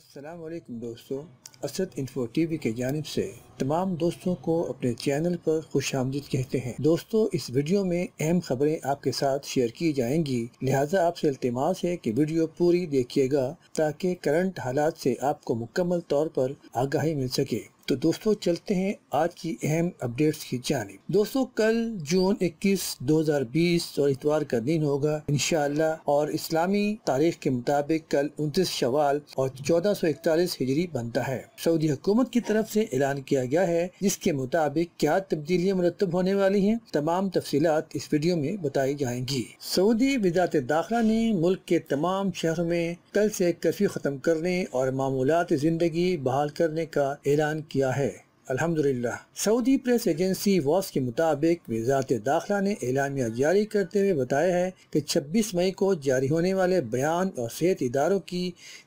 असलकुम दोस्तों, Asad info TV के जानब से। तमाम दोस्तों को अपने चैनल पर खुश आमदीद कहते हैं। दोस्तों, इस वीडियो में अहम खबरें आपके साथ शेयर की जाएँगी। लिहाजा आपसे इल्तमास है कि वीडियो पूरी देखिएगा ताकि करंट हालात से आपको मुकम्मल तौर पर आगाही मिल सके। तो दोस्तों चलते हैं आज की अहम अपडेट्स की जानी दोस्तों, कल जून 21 2020 और इतवार का दिन होगा इनशाला और इस्लामी तारीख के मुताबिक कल उनतीस शवाल और चौदह सौ इकतालीस हिजरी बनता है। सऊदी हुकूमत की तरफ़ से ऐलान किया गया है, जिसके मुताबिक क्या तब्दीलियाँ मुरतब होने वाली हैं, तमाम तफसीलात इस वीडियो में बताई जाएँगी। सऊदी वजारत दाखिला ने मुल्क के तमाम शहरों में कल से कर्फ्यू खत्म करने और मामूलात ज़िंदगी बहाल करने का ऐलान किया किया है। अल्हम्दुलिल्लाह। सऊदी प्रेस एजेंसी वॉस के मुताबिक वजारत दाखिला ने एलामिया जारी करते हुए बताया है कि 26 मई को जारी होने वाले बयान और सेहत इदारों की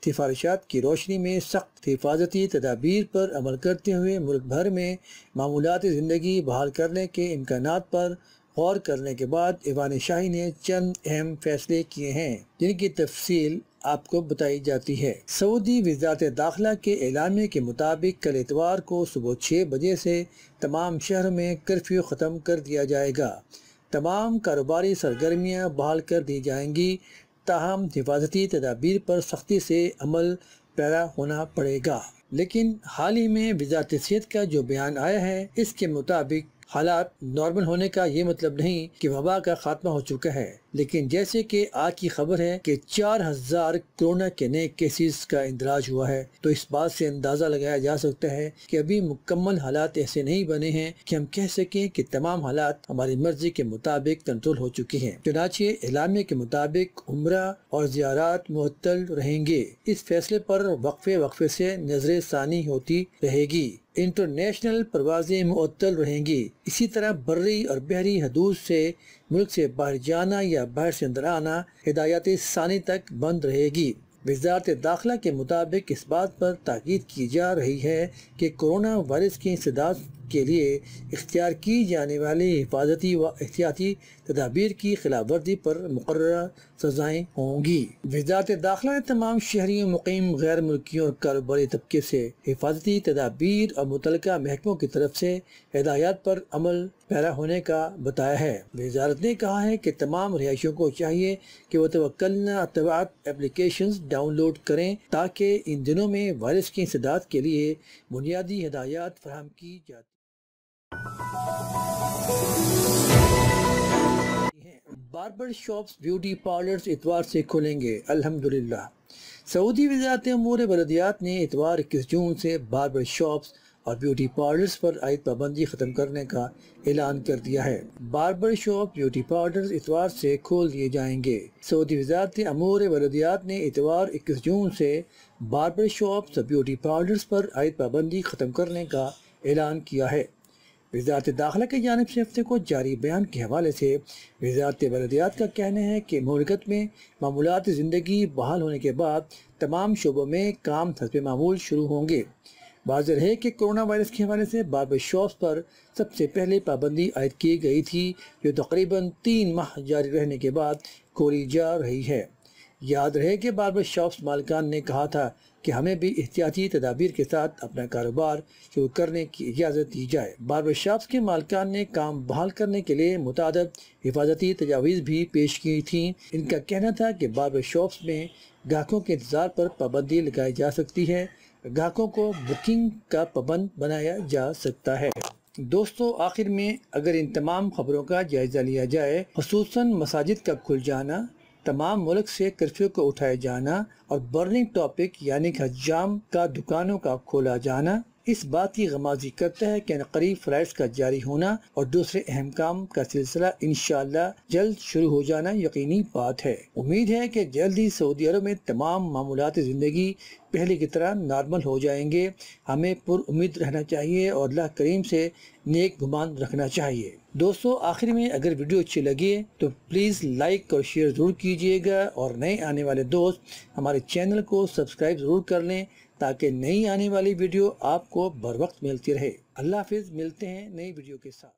सिफारिशात की रोशनी में सख्त हिफाजती तदाबीर पर अमल करते हुए मुल्क भर में मामूलती ज़िंदगी बहाल करने के इम्कान पर गौर करने के बाद ईवान शाही ने चंद अहम फैसले किए हैं, जिनकी तफसील आपको बताई जाती है। सऊदी वजारत दाखिला के एलामे के मुताबिक कल इतवार को सुबह छः बजे से तमाम शहर में कर्फ्यू ख़त्म कर दिया जाएगा। तमाम कारोबारी सरगर्मियाँ बहाल कर दी जाएँगी। ताहम हिफाजती तदाबीर पर सख्ती से अमल पैदा होना पड़ेगा। लेकिन हाल ही में वजारत सेहत का जो बयान आया है, इसके मुताबिक हालात नॉर्मल होने का ये मतलब नहीं कि वबा का खात्मा हो चुका है, लेकिन जैसे कि आज की खबर है कि चार हज़ार कोरोना के नए केसेस का इंदराज हुआ है। तो इस बात से अंदाज़ा लगाया जा सकता है कि अभी मुकम्मल हालात ऐसे नहीं बने हैं कि हम कह सकें कि तमाम हालात हमारी मर्ज़ी के मुताबिक कंट्रोल हो चुके हैं। चुनाचे इलामे के मुताबिक उम्र और जियारात मुअत्तल रहेंगे। इस फैसले पर वक्फे वक्फे से नज़र सानी होती रहेगी। इंटरनेशनल परवाजें मअतल रहेंगी। इसी तरह बर्री और बहरी हदूद से मुल्क से बाहर जाना या बाहर से अंदर आना हिदायत सानी तक बंद रहेगी। वजारत दाखिला के मुताबिक इस बात पर ताकीद की जा रही है कि कोरोना वायरस की इंसदाद के लिए इख्तियार की जाने वाली हिफाजती व एहतियाती तदाबीर की खिलाफ वर्जी पर मुकर सजाएँ होंगी। वजारत दाखिला ने तमाम शहरी मुकीम गैर मुल्कियों और कारोबारी तबके से हिफाजती तदाबीर और मुतल महकमों की तरफ़ से हिदायत पर अमल पैरा होने का बताया है। वजारत ने कहा है कि तमाम रिहायशियों को चाहिए कि वह तवक्लनातबात एप्लीकेशन डाउनलोड करें ताकि इन दिनों में वायरस की इंसदाद के लिए बुनियादी हिदायत फराम की जाती बार्बर शॉप्स, ब्यूटी पार्लर्स इतवार से खुलेंगे, अल्हम्दुलिल्लाह। सऊदी वजारत अमूर बलदियात ने इतवार इक्कीस जून से बार्बर शॉप्स और ब्यूटी पार्लर्स पर आयद पाबंदी ख़त्म करने का ऐलान कर दिया है। बार्बर शॉप, ब्यूटी पार्लर्स इतवार से खोल दिए जाएँगे। सऊदी वजारत अमूर बलदियात ने इतवार इक्कीस जून से बार्बर शॉप्स और ब्यूटी पार्लर्स पर आयद पाबंदी ख़त्म करने का ऐलान किया है। वजारत दाखिला की जानब से हफ़्ते को जारी बयान के हवाले से वजारत बलदियात का कहना है कि ममलकत में मामूलत ज़िंदगी बहाल होने के बाद तमाम शोबों में काम हसब मामूल शुरू होंगे। बाजर है कि कोरोना वायरस के हवाले से बार्बर शॉप्स पर सबसे पहले पाबंदी आयद की गई थी, जो तकरीबन तीन माह जारी रहने के बाद खोली जा रही है। याद रहे कि बार्बर शॉप्स मालकान ने कहा था कि हमें भी एहतियाती तदाबीर के साथ अपना कारोबार शुरू करने की इजाज़त दी जाए। बार्बर शॉप्स के मालकान ने काम बहाल करने के लिए मुताद हिफाजती तजावीज़ भी पेश की थी। इनका कहना था कि बार्बर शॉप्स में ग्राहकों के इंतज़ार पर पाबंदी लगाई जा सकती है। ग्राहकों को बुकिंग का पाबंद बनाया जा सकता है। दोस्तों, आखिर में अगर इन तमाम खबरों का जायज़ा लिया जाए खसूस मसाजिद का खुल जाना? तमाम मुल्क से कर्फ्यू को उठाए जाना और बर्निंग टॉपिक यानी हजाम का दुकानों का खोला जाना। इस बात की गमाजी करता है कि करीब फ़्लाइट का जारी होना और दूसरे अहम काम का सिलसिला इनशाला जल्द शुरू हो जाना यकीनी बात है। उम्मीद है कि जल्द ही सऊदी अरब में तमाम मामूलत ज़िंदगी पहले की तरह नॉर्मल हो जाएँगे। हमें पुर उम्मीद रहना चाहिए और अल्लाह करीम से नेक गुमान रखना चाहिए। दोस्तों, आखिर में अगर वीडियो अच्छी लगी तो प्लीज़ लाइक और शेयर ज़रूर कीजिएगा और नए आने वाले दोस्त हमारे चैनल को सब्सक्राइब ज़रूर कर लें। ताकि नई आने वाली वीडियो आपको बर वक्त मिलती रहे। अल्लाह हाफिज़, मिलते हैं नई वीडियो के साथ।